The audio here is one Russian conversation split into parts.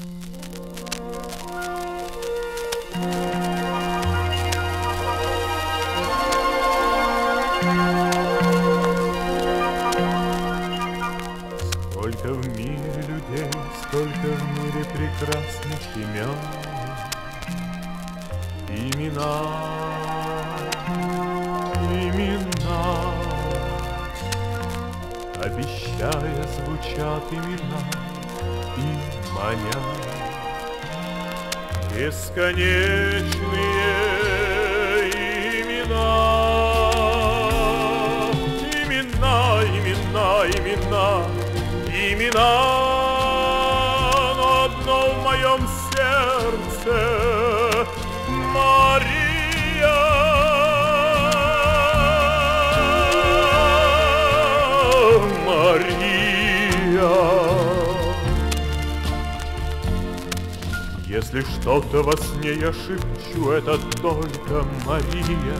Mm. -hmm. Я шепчу, это только Мария.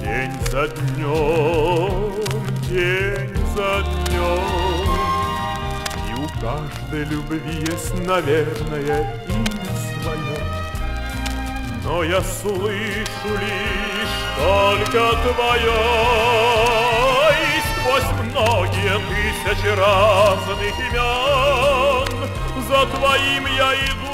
День за днем, день за днем. И у каждой любви есть, наверное, имя свое. Но я слышу лишь только твое. И сквозь многие тысячи разных имен За твоим я иду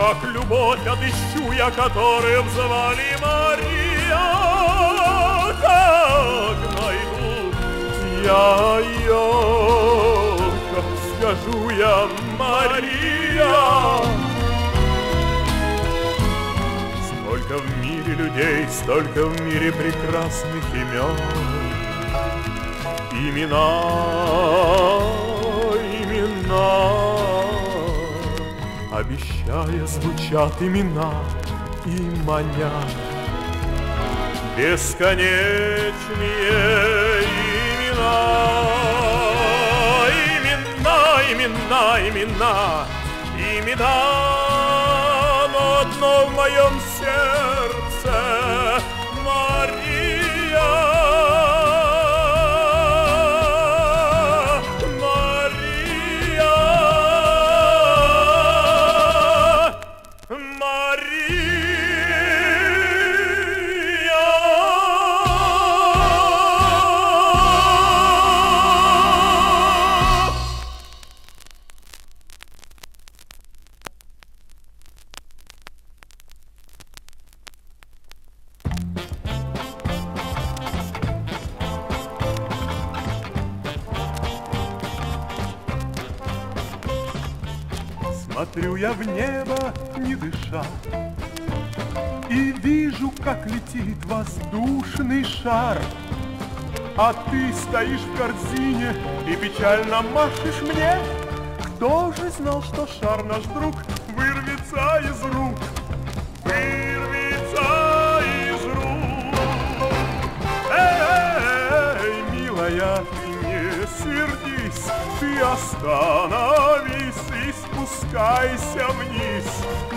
Как любовь отыщу я, которым звали Мария, Как найду я ее, как скажу я, Мария. Сколько в мире людей, столько в мире прекрасных имен. Имена, обещая звучат имена и манят. Бесконечные имена, имена, имена, имена, имена, но одно в моем сердце Смотрю я в небо, не дыша, И вижу, как летит воздушный шар. А ты стоишь в корзине и печально машешь мне. Кто же знал, что шар наш друг вырвется из рук? Вырвется из рук. Эй, милая, не сердись, ты остановись спускайся вниз.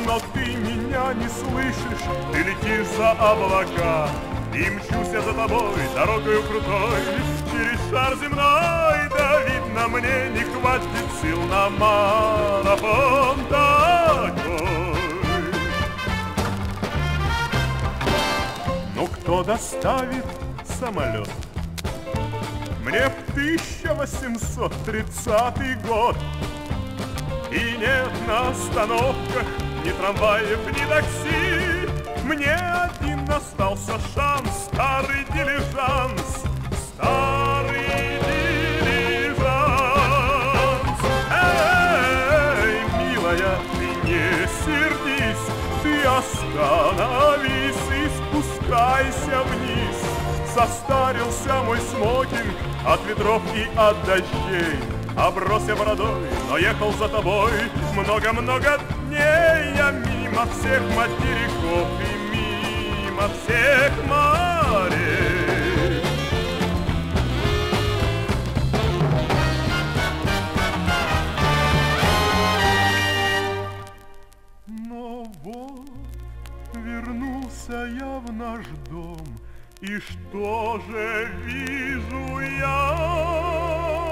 Но ты меня не слышишь, ты летишь за облака. И мчусь я за тобой дорогою крутой, через шар земной, да видно мне не хватит сил на марафон такой. Ну кто доставит самолет? Мне в 1830 год И нет на остановках ни трамваев, ни такси. Мне один остался шанс, старый дилижанс Старый дилижанс. Эй, милая, ты не сердись Ты остановись и спускайся вниз. Состарился мой смокинг от ветров и от дождей обросся бородой, но ехал за тобой много-много дней я мимо всех материков и мимо всех морей. Но вот вернулся я в наш дом, и что же вижу я?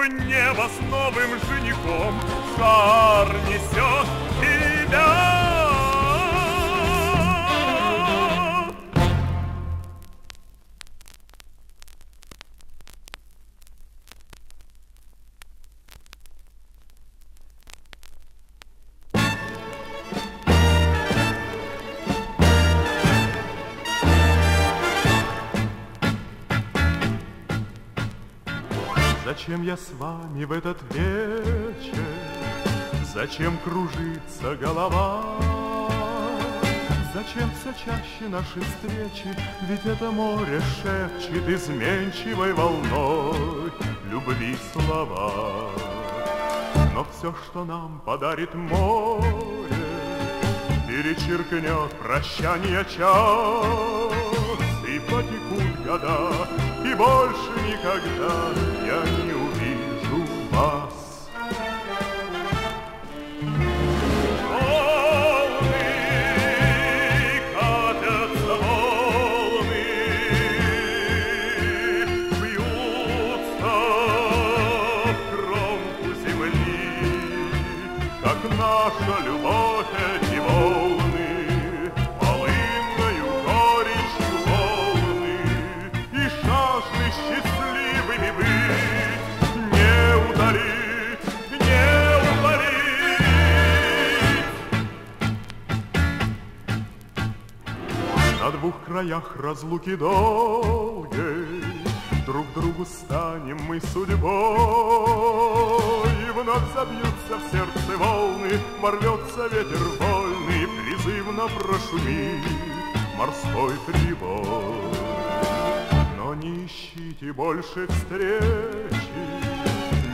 В небо с новым женихом. Шар несет Зачем я с вами в этот вечер? Зачем кружится голова? Зачем все чаще наши встречи? Ведь это море шепчет изменчивой волной Любви слова. Но все, что нам подарит море, Перечеркнет прощание час И потекут года, и больше никогда не увижу вас. Двух краях разлуки долгой. Друг другу станем мы судьбой. И вновь забьются в сердце волны Ворвется ветер вольный Призывно прошумит морской прибой Но не ищите больше встречи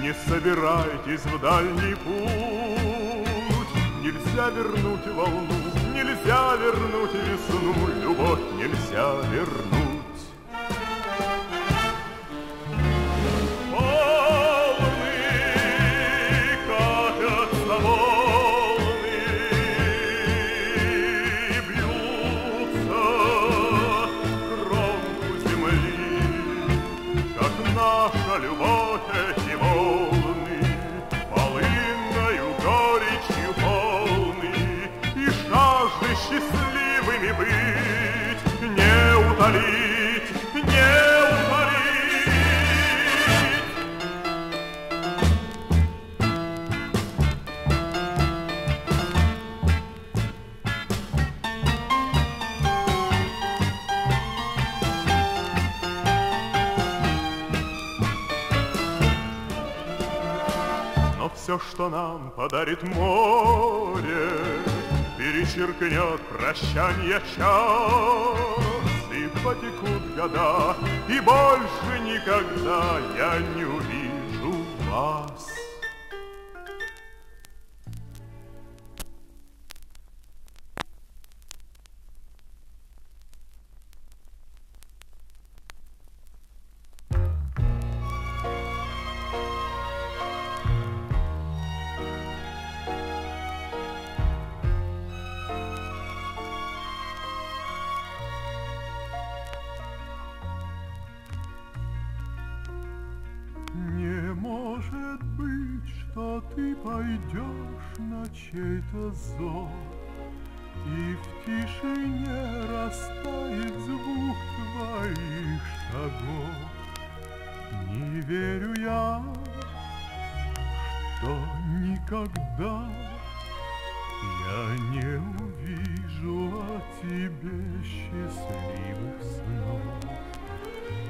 Не собирайтесь в дальний путь. Нельзя вернуть волну, нельзя вернуть весну, любовь нельзя вернуть. Все, что нам подарит море, Перечеркнет прощанье час, И потекут года, и больше никогда Я не увижу вас. Чей-то зов, И в тишине растает звук твоих шагов. Не верю я, что никогда я не увижу о тебе счастливых снов.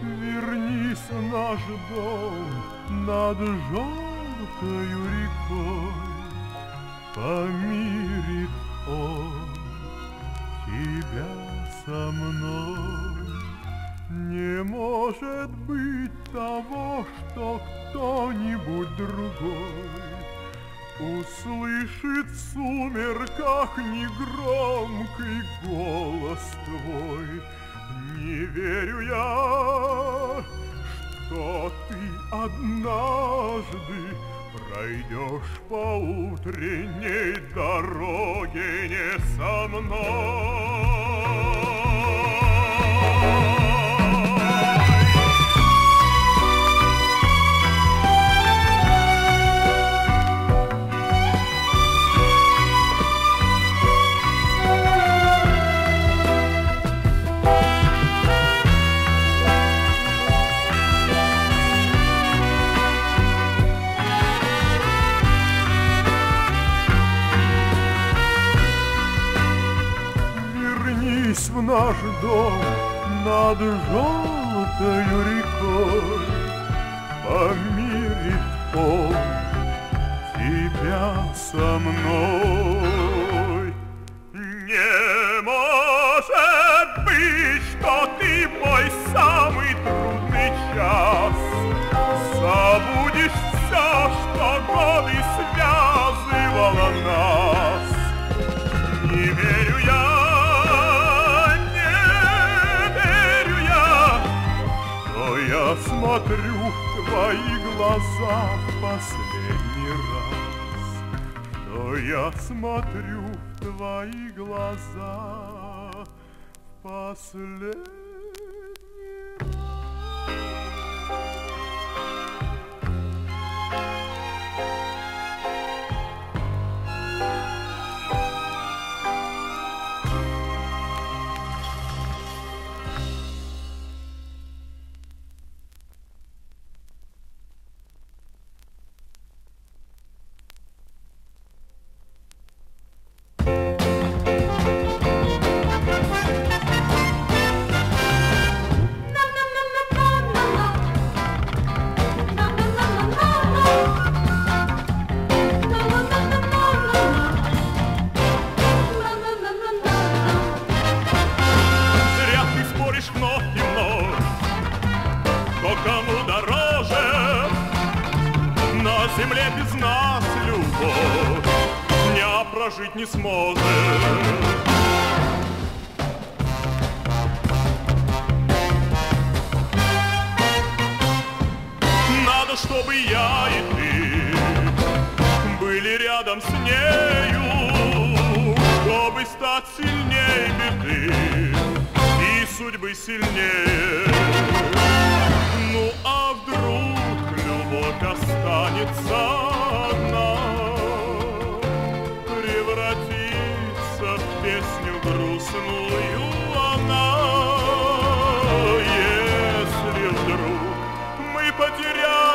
Вернись в наш дом над желтою рекой, Помирит он тебя со мной. Не может быть того, что кто-нибудь другой Услышит в сумерках негромкий голос твой. Не верю я, что ты однажды Пройдешь по утренней дороге не со мной. Наш дом над желтою рекой Помирит он тебя со мной. Не может быть, что ты мой самый трудный час Забудешь все, что годы связывало нас. Не верю смотрю в твои глаза в последний раз, что я смотрю в твои глаза в последний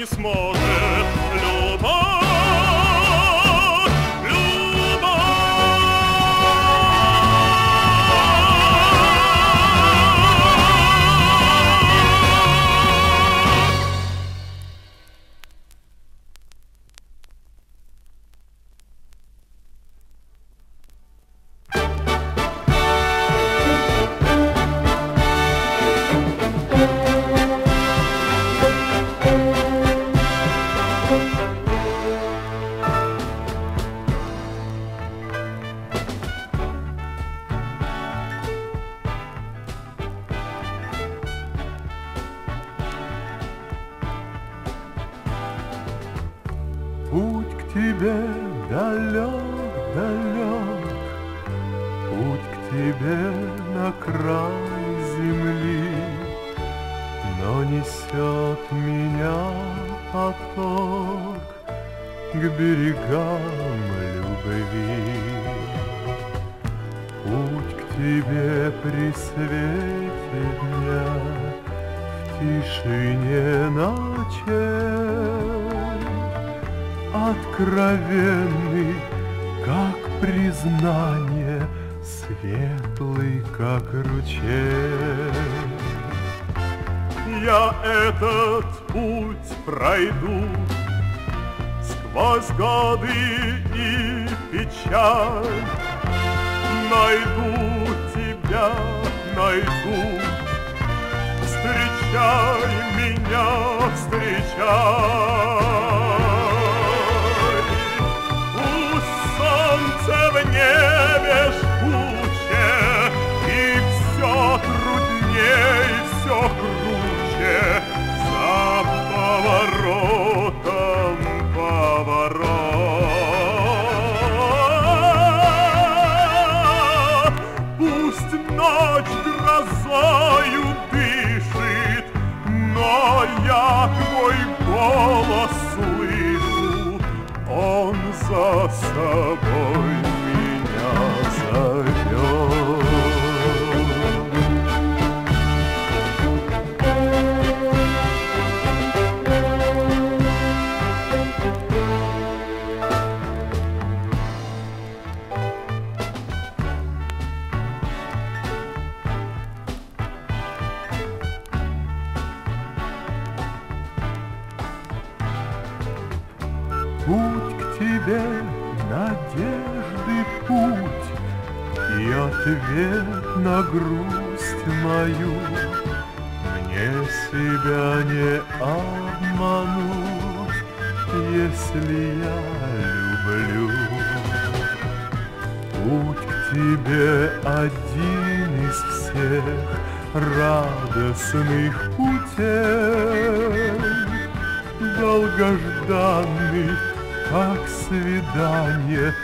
край земли. Найду. Встречай меня, встречай голос слышу, Он за собой ответ на грусть мою. Мне себя не обмануть, Если я люблю. Путь к тебе один из всех радостных путей, Долгожданный, как свидание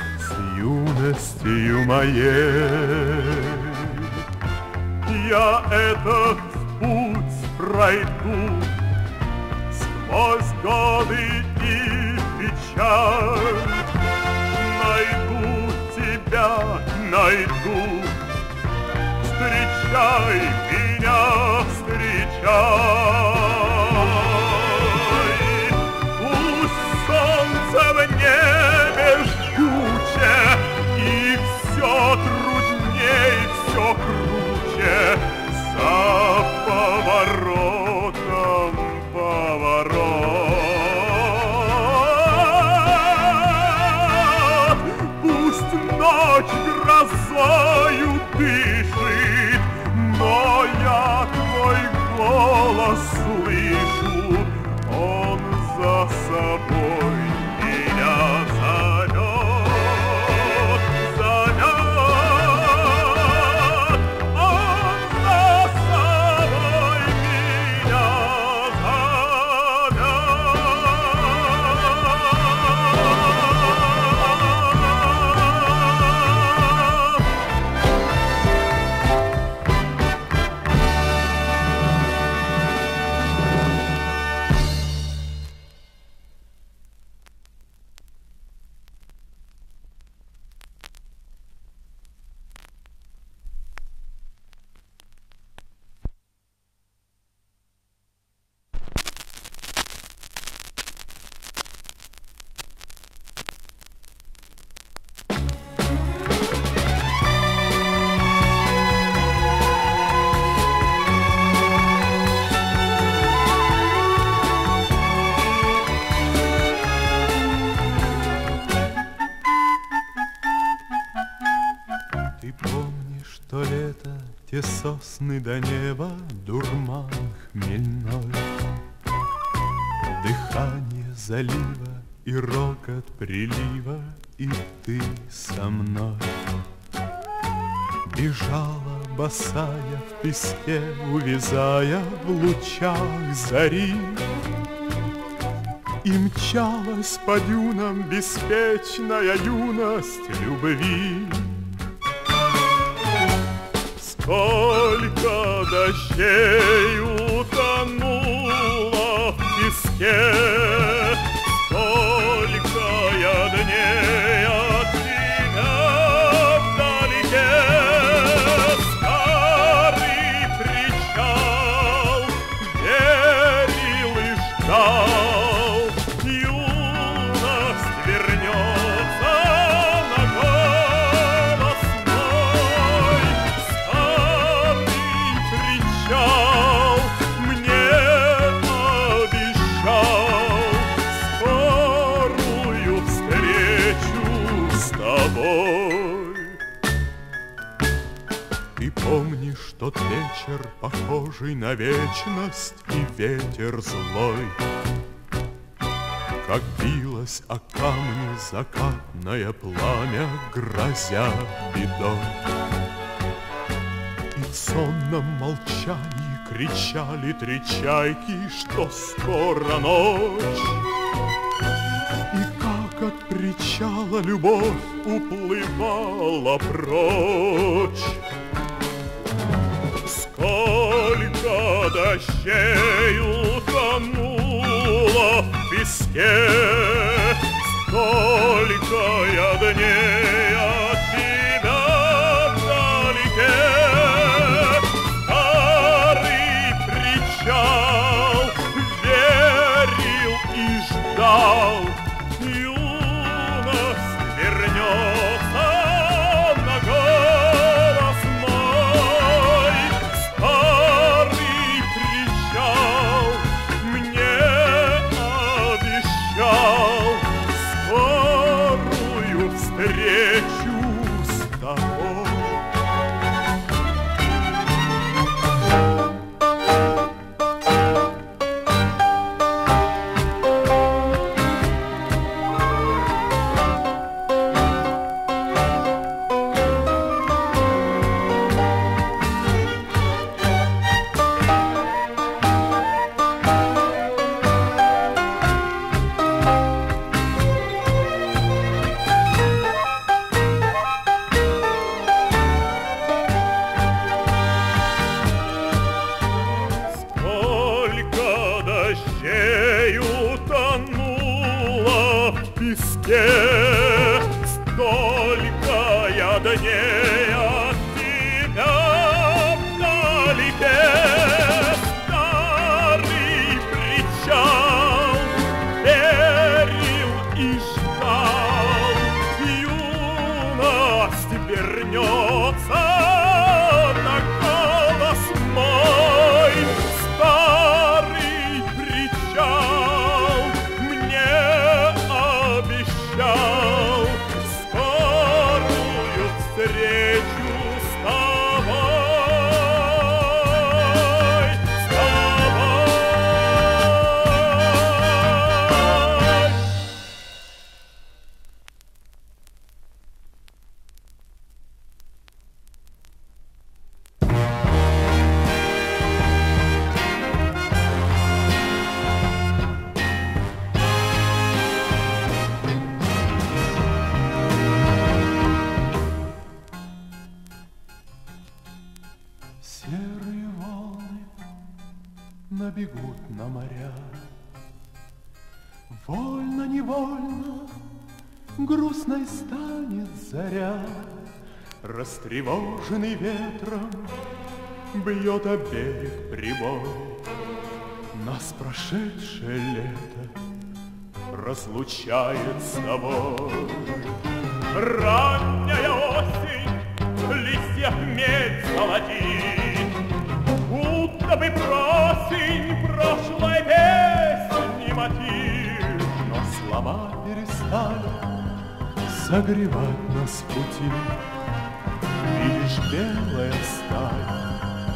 с юностью моей. Я этот путь пройду сквозь годы и печаль. Найду тебя, найду, встречай меня, встречай. Ночь грозою дышит, Но я твой голос слышу, Он за собой те сосны до неба, дурман хмельной, Дыхание залива и рокот прилива, и ты со мной. Бежала босая в песке, увязая в лучах зари, И мчалась по дюнам беспечная юность любви. Сколько дождей утонуло в песке. Похожий на вечность и ветер злой? Как билось о камни закатное пламя, грозя бедой. И в сонном молчании кричали три чайки, что скоро ночь. И как от причала любовь уплывала прочь. Сколько дощей утонуло в песке, Сколько я дней заря. Растревоженный ветром бьет о берег прибой. Нас прошедшее лето разлучает с тобой. Ранняя осень, листья хмель золотит. Будто бы просень прошлой песни мотив. Но слова перестали согревать нас пути. Видишь, белая сталь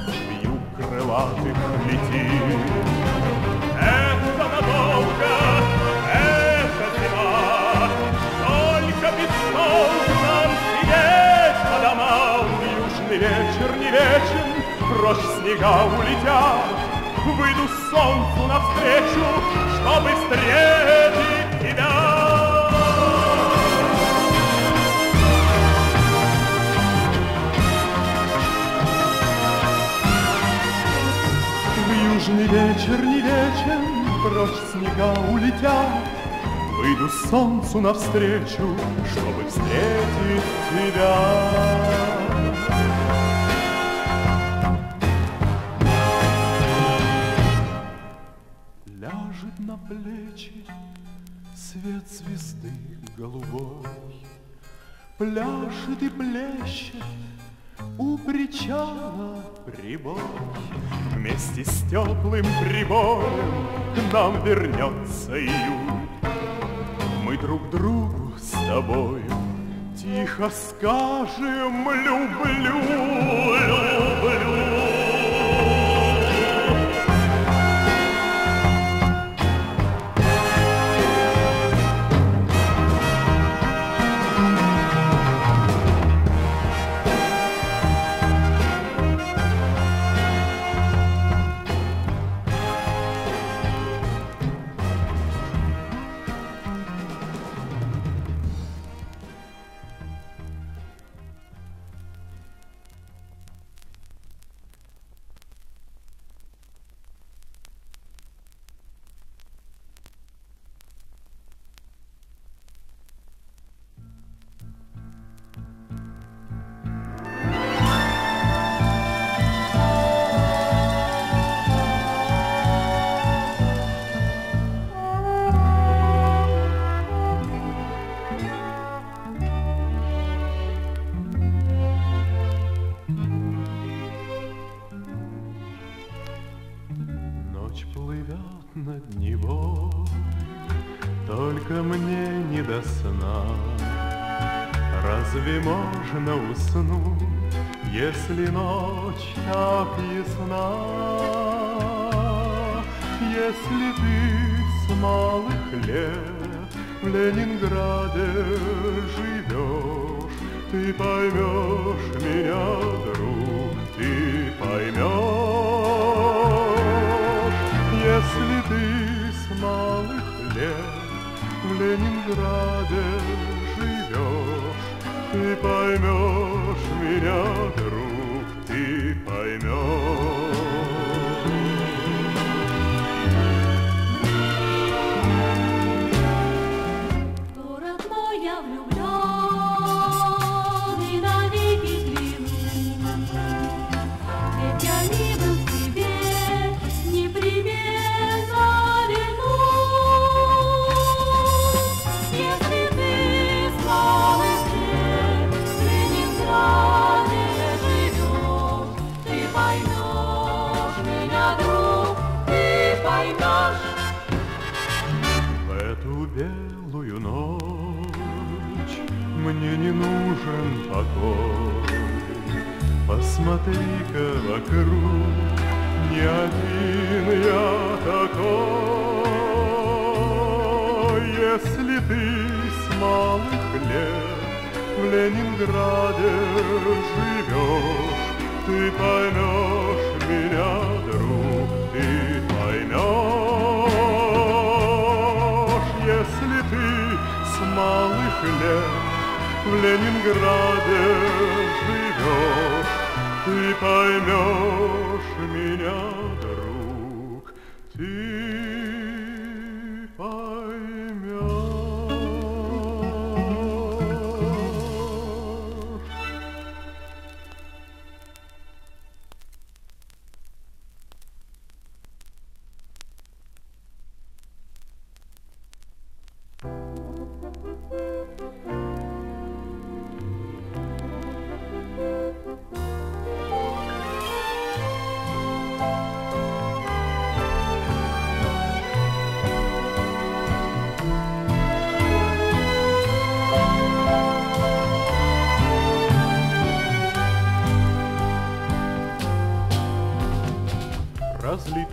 в юг крылатых летит. Это надолго, это зима, Только без нам сидеть по домам. Южный вечер не вечен, прочь снега улетят. Выйду солнцу навстречу, чтобы встретить тебя. Южный вечер не вечен, прочь снега улетят, Выйду солнцу навстречу, чтобы встретить тебя. Ляжет на плечи свет звезды голубой, Пляшет и плещет у причала прибой. Вместе с теплым прибоем к нам вернется июль. Мы друг другу с тобою тихо скажем «люблю, люблю». Если ночь так ясна, Если ты с малых лет в Ленинграде живешь, Ты поймешь меня, друг, ты поймешь, Если ты с малых лет в Ленинграде поймешь меня, друг, ты поймешь.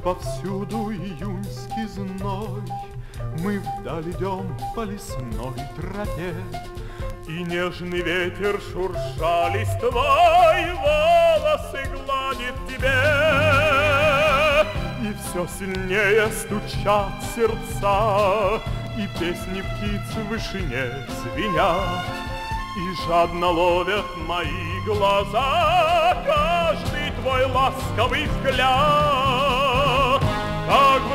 Повсюду июньский зной, Мы вдаль идем по лесной тропе, И нежный ветер шурша листвой Волосы гладит тебе. И все сильнее стучат сердца, И песни птиц в вышине звенят, И жадно ловят мои глаза Каждый твой ласковый взгляд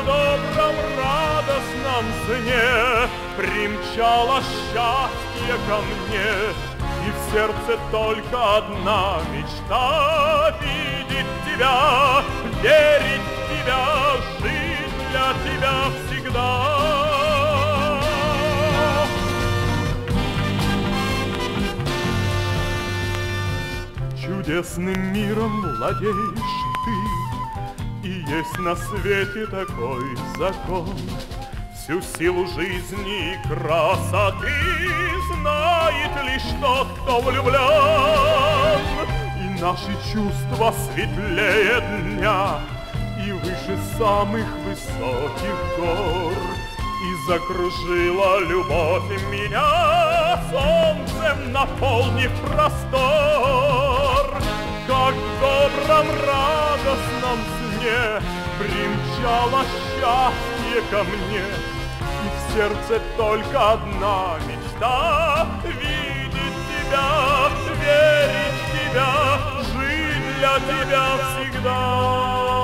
добром разе. сладостном сне Примчало счастье ко мне И в сердце только одна мечта Видеть тебя, верить в тебя, жить для тебя всегда Чудесным миром владеешь ты, есть на свете такой закон. Всю силу жизни и красоты Знает лишь тот, кто влюблен. И наши чувства светлее дня И выше самых высоких гор. И закружила любовь меня Солнцем наполнив простор как добром радостном сне Примчало счастье ко мне, И в сердце только одна мечта Видеть тебя, верить в тебя, Жить для тебя всегда.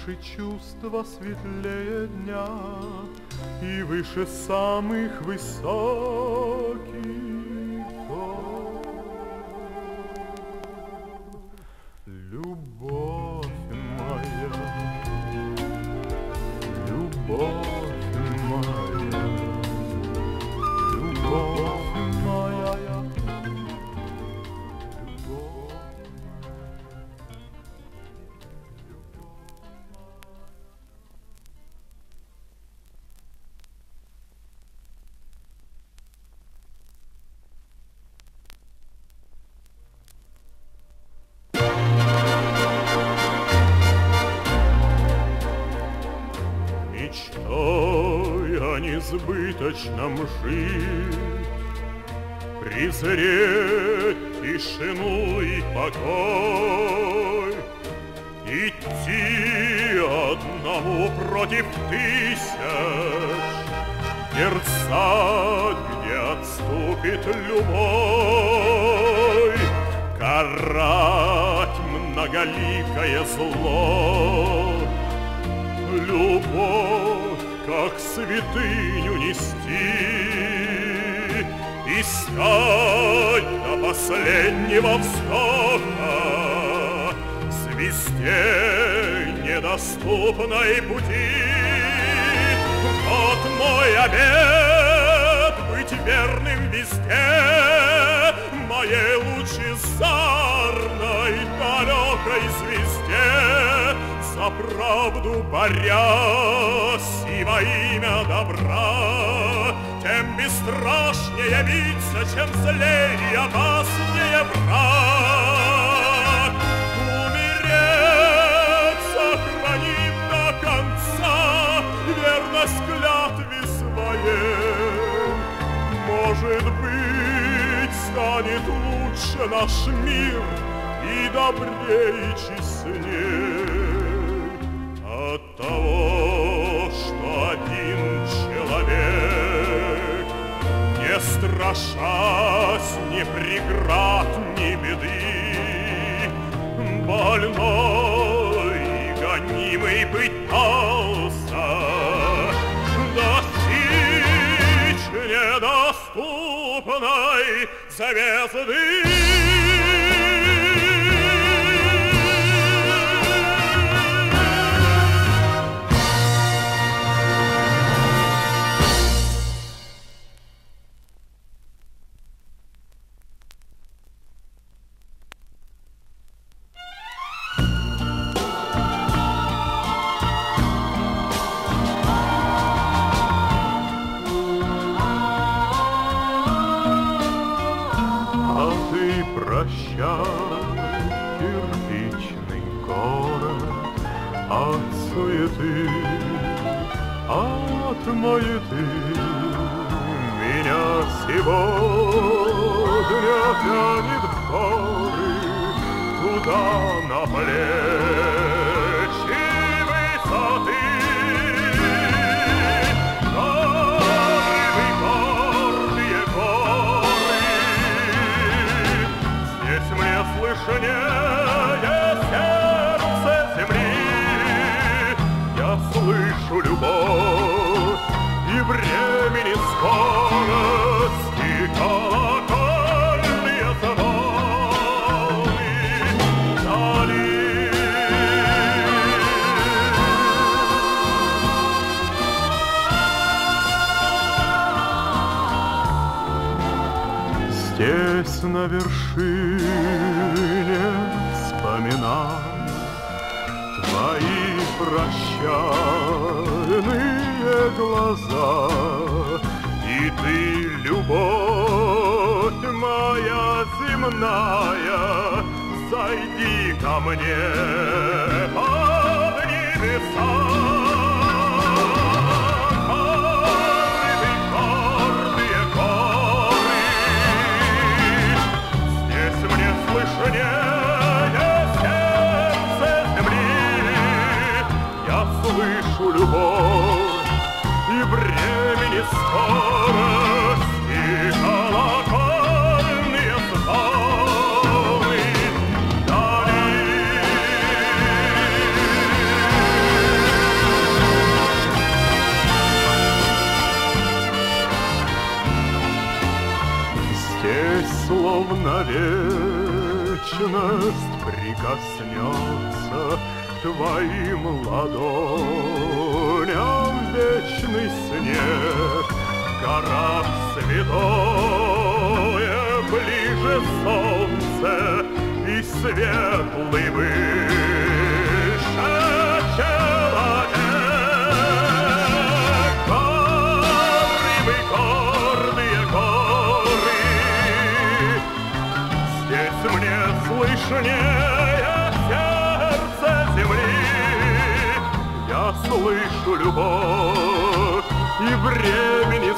Наши чувства светлее дня И выше самых высоких тишину и покой, Идти одному против тысяч, Дерзать, где отступит любовь, Карать многоликое зло, Любовь, как святыню нести, Искать до последнего вздоха, Звезде недоступной пути. Вот мой обет быть верным везде, Моей лучезарной далекой звезде, за правду борясь и во имя добра, Тем бесстрашнее биться, чем злее опаснее враг. Умереть, сохранив до конца верность клятве своей. Может быть, станет лучше наш мир и добрее, и честнее от того, страшась ни преград, ни беды, больной и гонимый пытался достичь недоступной звезды. сегодня тянет горы туда на плен. печальные глаза, И ты, любовь моя земная, Зайди ко мне под небеса. слышу любовь и времени